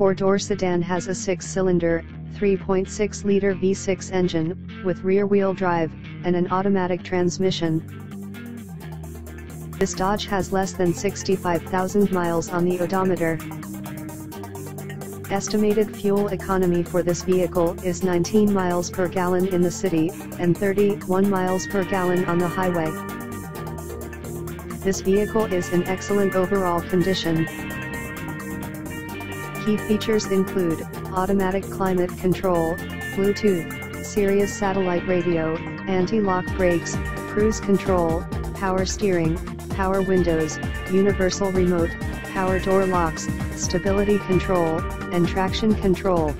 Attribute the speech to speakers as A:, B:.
A: four-door sedan has a six-cylinder, 3.6-liter V6 engine, with rear-wheel drive, and an automatic transmission. This Dodge has less than 65,000 miles on the odometer. Estimated fuel economy for this vehicle is 19 miles per gallon in the city, and 31 miles per gallon on the highway. This vehicle is in excellent overall condition. Key features include, automatic climate control, Bluetooth, Sirius satellite radio, anti-lock brakes, cruise control, power steering, power windows, universal remote, power door locks, stability control, and traction control.